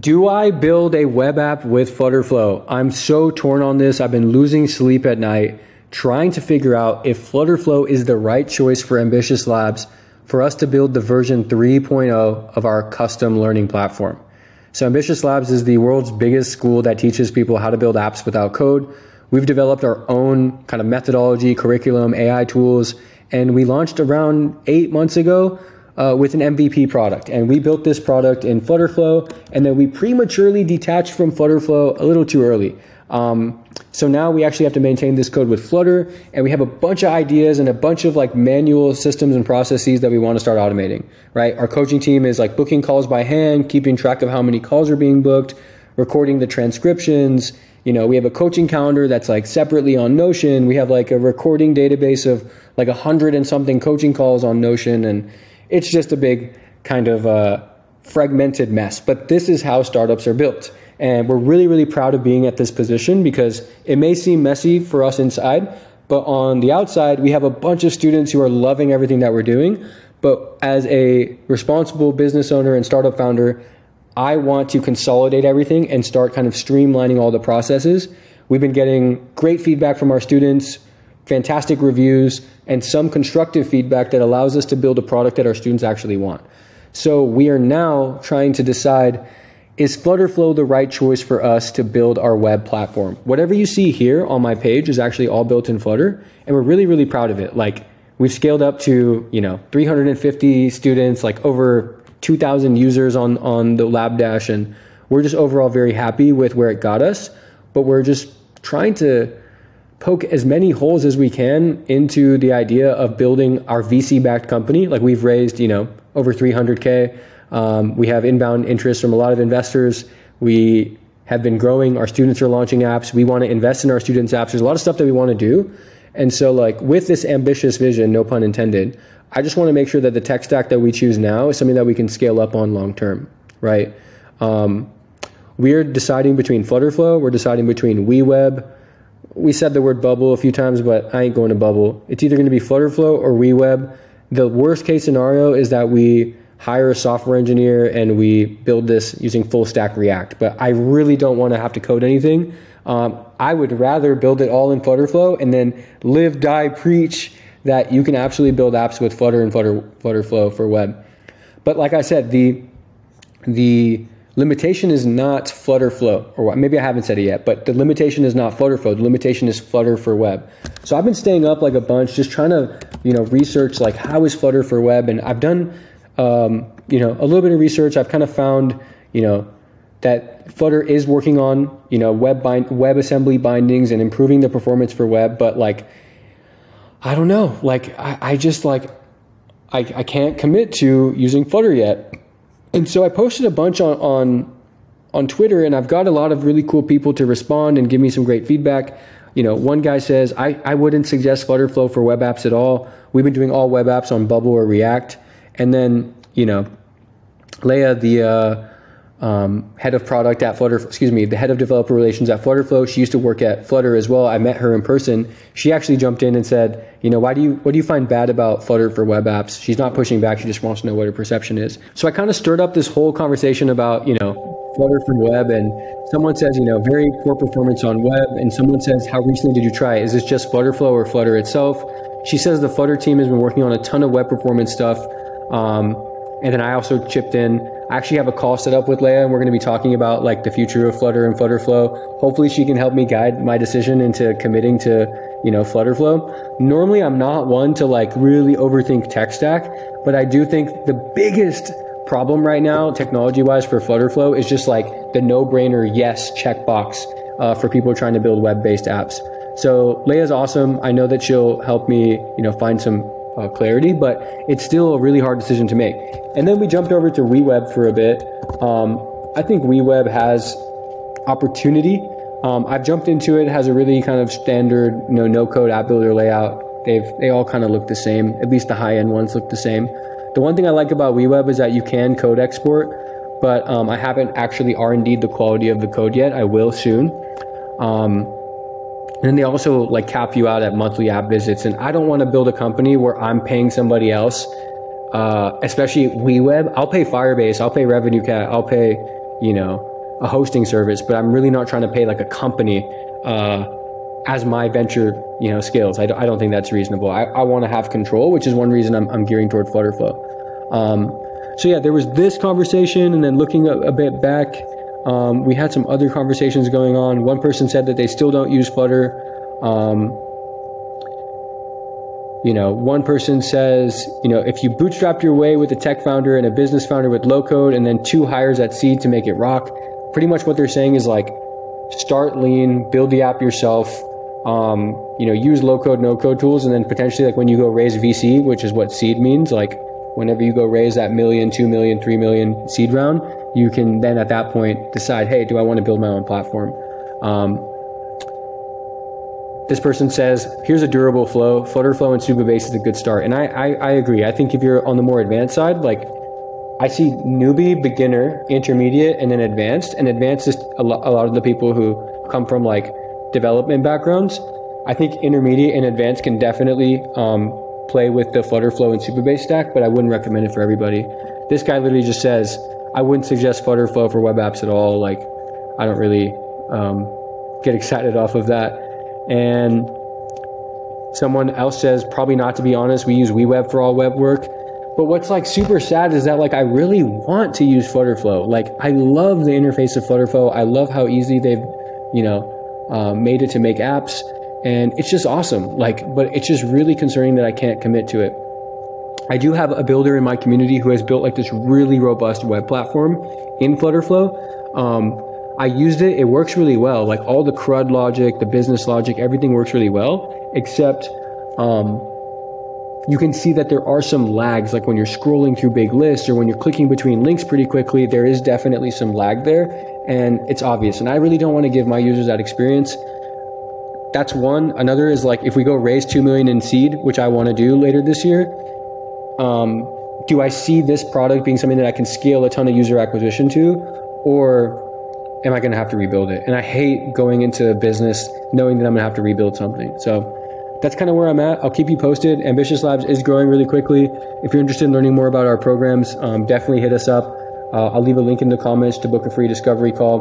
Do I build a web app with Flutterflow? I'm so torn on this. I've been losing sleep at night trying to figure out if Flutterflow is the right choice for Ambitious Labs for us to build the version 3.0 of our custom learning platform. So Ambitious Labs is the world's biggest school that teaches people how to build apps without code. We've developed our own kind of methodology, curriculum, AI tools, and we launched around eight months ago uh, with an MVP product. And we built this product in Flutterflow, and then we prematurely detached from Flutterflow a little too early. Um, so now we actually have to maintain this code with Flutter, and we have a bunch of ideas and a bunch of like manual systems and processes that we want to start automating. Right? Our coaching team is like booking calls by hand, keeping track of how many calls are being booked, recording the transcriptions. You know, we have a coaching calendar that's like separately on Notion. We have like a recording database of like a hundred and something coaching calls on Notion, and it's just a big kind of uh, fragmented mess. But this is how startups are built. And we're really, really proud of being at this position because it may seem messy for us inside, but on the outside, we have a bunch of students who are loving everything that we're doing. But as a responsible business owner and startup founder, I want to consolidate everything and start kind of streamlining all the processes. We've been getting great feedback from our students, fantastic reviews, and some constructive feedback that allows us to build a product that our students actually want. So we are now trying to decide is Flutterflow the right choice for us to build our web platform? Whatever you see here on my page is actually all built in Flutter, and we're really, really proud of it. Like we've scaled up to, you know, 350 students, like over 2,000 users on, on the Lab Dash, and we're just overall very happy with where it got us, but we're just trying to poke as many holes as we can into the idea of building our VC backed company. Like we've raised, you know, over 300K. Um, we have inbound interest from a lot of investors. We have been growing. Our students are launching apps. We want to invest in our students' apps. There's a lot of stuff that we want to do. And so, like, with this ambitious vision, no pun intended, I just want to make sure that the tech stack that we choose now is something that we can scale up on long term, right? Um, we're deciding between Flutterflow, we're deciding between WeWeb. We said the word bubble a few times, but I ain't going to bubble. It's either going to be Flutterflow or WeWeb. The worst case scenario is that we hire a software engineer and we build this using full stack React. But I really don't want to have to code anything. Um, I would rather build it all in Flutterflow and then live, die, preach that you can absolutely build apps with Flutter and Flutter Flutterflow for web. But like I said, the the limitation is not Flutterflow, or maybe I haven't said it yet, but the limitation is not Flutterflow. The limitation is Flutter for web. So I've been staying up like a bunch, just trying to you know research like how is Flutter for web, and I've done um, you know, a little bit of research, I've kind of found, you know, that Flutter is working on, you know, web bind, web assembly bindings and improving the performance for web, but like, I don't know, like, I, I just like, I, I can't commit to using Flutter yet. And so I posted a bunch on, on, on Twitter and I've got a lot of really cool people to respond and give me some great feedback. You know, one guy says, I, I wouldn't suggest Flutterflow for web apps at all. We've been doing all web apps on Bubble or React. And then, you know, Leah, the uh, um, head of product at Flutter, excuse me, the head of developer relations at Flutterflow. She used to work at Flutter as well. I met her in person. She actually jumped in and said, you know, why do you, what do you find bad about Flutter for web apps? She's not pushing back. She just wants to know what her perception is. So I kind of stirred up this whole conversation about, you know, Flutter for web. And someone says, you know, very poor performance on web. And someone says, how recently did you try? Is this just Flutterflow or Flutter itself? She says the Flutter team has been working on a ton of web performance stuff um, and then I also chipped in. I actually have a call set up with Leah, and we're going to be talking about like the future of Flutter and Flutterflow. Hopefully, she can help me guide my decision into committing to you know Flutterflow. Normally, I'm not one to like really overthink tech stack, but I do think the biggest problem right now, technology wise, for Flutterflow is just like the no brainer yes checkbox uh, for people trying to build web based apps. So Leah's awesome. I know that she'll help me, you know, find some uh, clarity, but it's still a really hard decision to make. And then we jumped over to WeWeb for a bit. Um, I think WeWeb has opportunity. Um, I've jumped into it. Has a really kind of standard, you know, no-code app builder layout. They've they all kind of look the same. At least the high-end ones look the same. The one thing I like about WeWeb is that you can code export, but um, I haven't actually R&D'd the quality of the code yet. I will soon. Um, and then they also like cap you out at monthly app visits. And I don't want to build a company where I'm paying somebody else, uh, especially WeWeb. I'll pay Firebase, I'll pay Revenue Cat, I'll pay you know, a hosting service, but I'm really not trying to pay like a company uh, as my venture, you know, scales. I, I don't think that's reasonable. I, I want to have control, which is one reason I'm, I'm gearing toward Flutterflow. Um, so yeah, there was this conversation, and then looking a, a bit back, um, we had some other conversations going on. One person said that they still don't use Flutter. Um, you know, one person says, you know, if you bootstrap your way with a tech founder and a business founder with low code and then two hires at seed to make it rock, pretty much what they're saying is like, start lean, build the app yourself, um, you know, use low code, no code tools, and then potentially like when you go raise VC, which is what seed means, like whenever you go raise that million, two million, three million seed round, you can then at that point decide, hey, do I want to build my own platform? Um, this person says, here's a durable flow. Flutterflow and Supabase is a good start. And I, I, I, agree. I think if you're on the more advanced side, like I see newbie, beginner, intermediate, and then advanced. And advanced is a, lo- a lot of the people who come from like development backgrounds. I think intermediate and advanced can definitely um, play with the Flutterflow and Supabase stack, but I wouldn't recommend it for everybody. This guy literally just says, I wouldn't suggest Flutterflow for web apps at all. Like, I don't really um, get excited off of that. And someone else says, probably not to be honest, we use WeWeb for all web work. But what's like super sad is that like I really want to use Flutterflow. Like I love the interface of Flutterflow. I love how easy they've, you know, uh, made it to make apps, and it's just awesome. Like, but it's just really concerning that I can't commit to it. I do have a builder in my community who has built like this really robust web platform in Flutterflow. Um, I used it. It works really well. Like all the CRUD logic, the business logic, everything works really well, except um, you can see that there are some lags. Like when you're scrolling through big lists or when you're clicking between links pretty quickly, there is definitely some lag there. And it's obvious. And I really don't want to give my users that experience. That's one. Another is like if we go raise 2 million in seed, which I want to do later this year, um, do I see this product being something that I can scale a ton of user acquisition to? Or am I going to have to rebuild it? And I hate going into a business knowing that I'm going to have to rebuild something. So that's kind of where I'm at. I'll keep you posted. Ambitious Labs is growing really quickly. If you're interested in learning more about our programs, um, definitely hit us up. Uh, I'll leave a link in the comments to book a free discovery call.